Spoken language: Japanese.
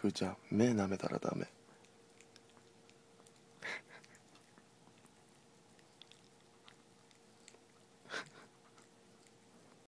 くーちゃん目舐めたらダメ。